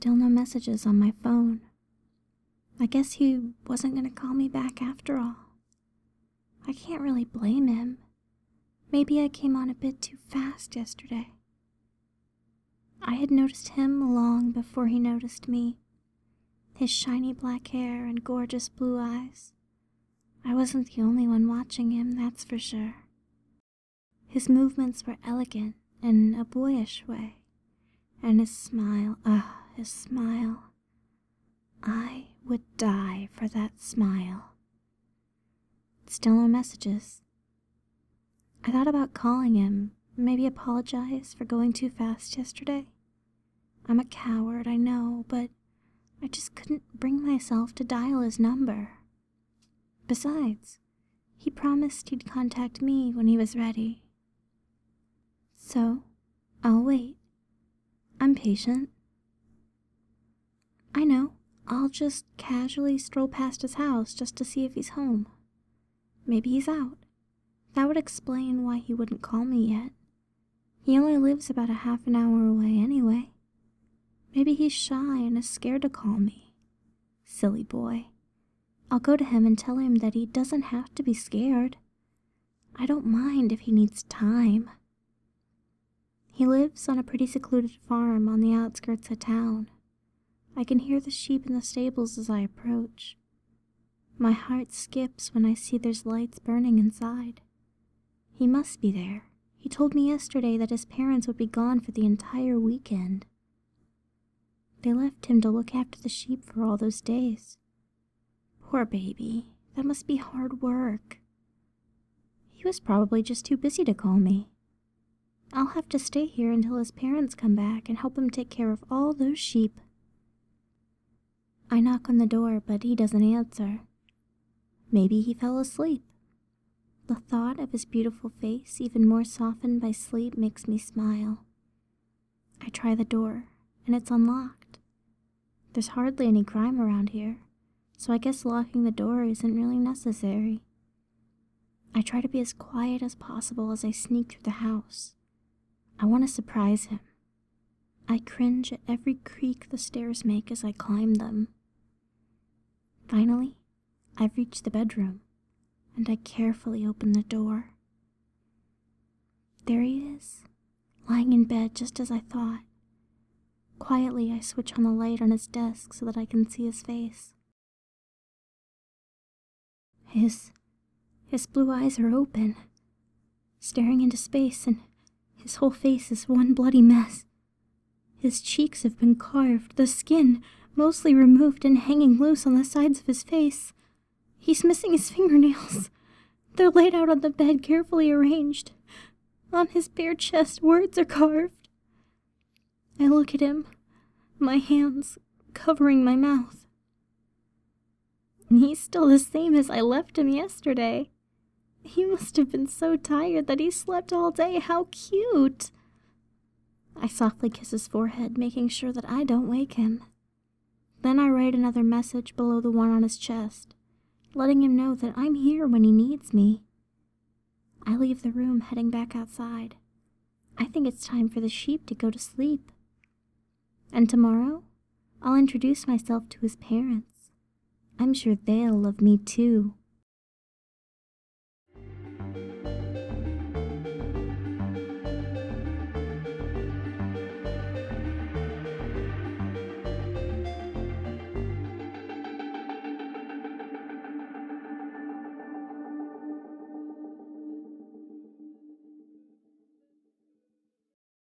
Still no messages on my phone. I guess he wasn't going to call me back after all. I can't really blame him. Maybe I came on a bit too fast yesterday. I had noticed him long before he noticed me. His shiny black hair and gorgeous blue eyes. I wasn't the only one watching him, that's for sure. His movements were elegant in a boyish way, and his smile, ah, his smile. I would die for that smile. Still no messages. I thought about calling him, maybe apologize for going too fast yesterday. I'm a coward, I know, but I just couldn't bring myself to dial his number. Besides, he promised he'd contact me when he was ready. So, I'll wait. I'm patient. I know, I'll just casually stroll past his house just to see if he's home. Maybe he's out. That would explain why he wouldn't call me yet. He only lives about a half an hour away anyway. Maybe he's shy and is scared to call me. Silly boy. I'll go to him and tell him that he doesn't have to be scared. I don't mind if he needs time. He lives on a pretty secluded farm on the outskirts of town. I can hear the sheep in the stables as I approach. My heart skips when I see there's lights burning inside. He must be there. He told me yesterday that his parents would be gone for the entire weekend. They left him to look after the sheep for all those days. Poor baby, that must be hard work. He was probably just too busy to call me. I'll have to stay here until his parents come back and help him take care of all those sheep. I knock on the door, but he doesn't answer. Maybe he fell asleep. The thought of his beautiful face, even more softened by sleep, makes me smile. I try the door, and it's unlocked. There's hardly any crime around here, so I guess locking the door isn't really necessary. I try to be as quiet as possible as I sneak through the house. I want to surprise him. I cringe at every creak the stairs make as I climb them. Finally, I've reached the bedroom, and I carefully open the door. There he is, lying in bed just as I thought. Quietly, I switch on the light on his desk so that I can see his face. His. his blue eyes are open, staring into space, and his whole face is one bloody mess. His cheeks have been carved, the skin mostly removed and hanging loose on the sides of his face. He's missing his fingernails. They're laid out on the bed, carefully arranged. On his bare chest, words are carved. I look at him, my hands covering my mouth. He's still the same as I left him yesterday. He must have been so tired that he slept all day. How cute! I softly kiss his forehead, making sure that I don't wake him. Then I write another message below the one on his chest, letting him know that I'm here when he needs me. I leave the room, heading back outside. I think it's time for the sheep to go to sleep. And tomorrow, I'll introduce myself to his parents. I'm sure they'll love me too.